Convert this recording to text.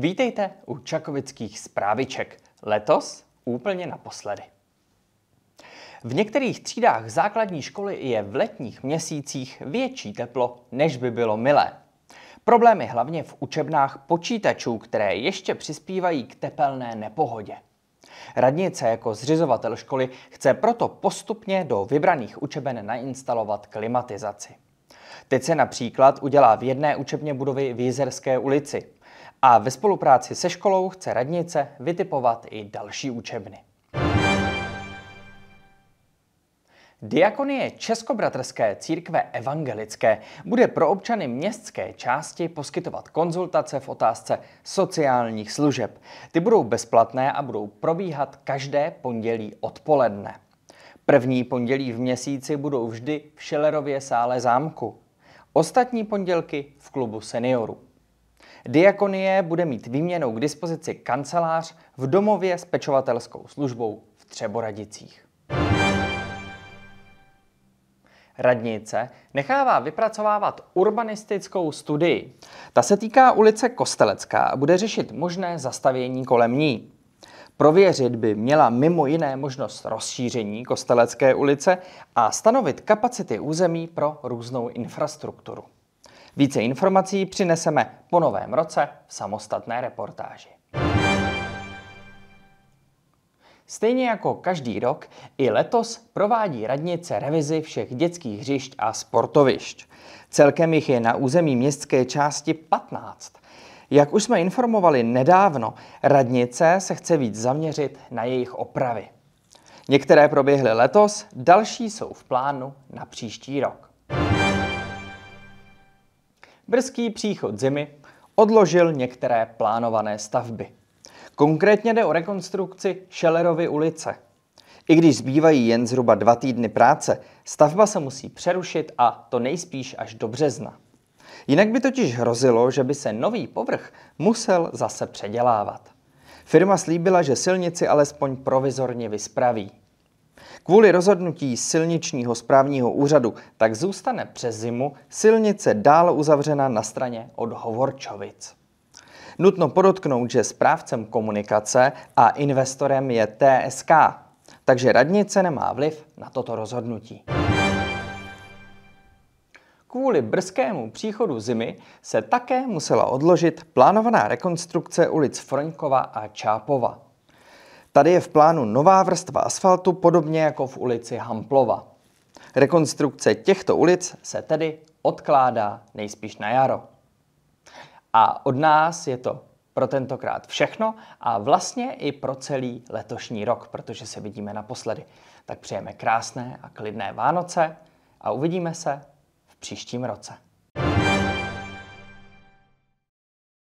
Vítejte u Čakovických zpráviček. Letos úplně naposledy. V některých třídách základní školy je v letních měsících větší teplo, než by bylo milé. Problémy hlavně v učebnách počítačů, které ještě přispívají k tepelné nepohodě. Radnice jako zřizovatel školy chce proto postupně do vybraných učeben nainstalovat klimatizaci. Teď se například udělá v jedné učebně budovy v Jizerské ulici a ve spolupráci se školou chce radnice vytipovat i další učebny. Diakonie Českobratrské církve evangelické bude pro občany městské části poskytovat konzultace v otázce sociálních služeb. Ty budou bezplatné a budou probíhat každé pondělí odpoledne. První pondělí v měsíci budou vždy v Šelerově sále zámku. Ostatní pondělky v klubu seniorů. Diakonie bude mít výměnou k dispozici kancelář v domově s pečovatelskou službou v Třeboradicích. Radnice nechává vypracovávat urbanistickou studii. Ta se týká ulice Kostelecká a bude řešit možné zastavění kolem ní. Prověřit by měla mimo jiné možnost rozšíření Kostelecké ulice a stanovit kapacity území pro různou infrastrukturu. Více informací přineseme po novém roce v samostatné reportáži. Stejně jako každý rok, i letos provádí radnice revizi všech dětských hřišť a sportovišť. Celkem jich je na území městské části 15. Jak už jsme informovali nedávno, radnice se chce víc zaměřit na jejich opravy. Některé proběhly letos, další jsou v plánu na příští rok. Brzký příchod zimy odložil některé plánované stavby. Konkrétně jde o rekonstrukci Šelerovy ulice. I když zbývají jen zhruba dva týdny práce, stavba se musí přerušit a to nejspíš až do března. Jinak by totiž hrozilo, že by se nový povrch musel zase předělávat. Firma slíbila, že silnici alespoň provizorně vyspraví. Kvůli rozhodnutí silničního správního úřadu tak zůstane přes zimu silnice dál uzavřena na straně od Hovorčovic. Nutno podotknout, že správcem komunikace a investorem je TSK, takže radnice nemá vliv na toto rozhodnutí. Kvůli brzkému příchodu zimy se také musela odložit plánovaná rekonstrukce ulic Froňkova a Čápova. Tady je v plánu nová vrstva asfaltu, podobně jako v ulici Hamplova. Rekonstrukce těchto ulic se tedy odkládá nejspíš na jaro. A od nás je to pro tentokrát všechno a vlastně i pro celý letošní rok, protože se vidíme naposledy. Tak přejeme krásné a klidné Vánoce a uvidíme se v příštím roce.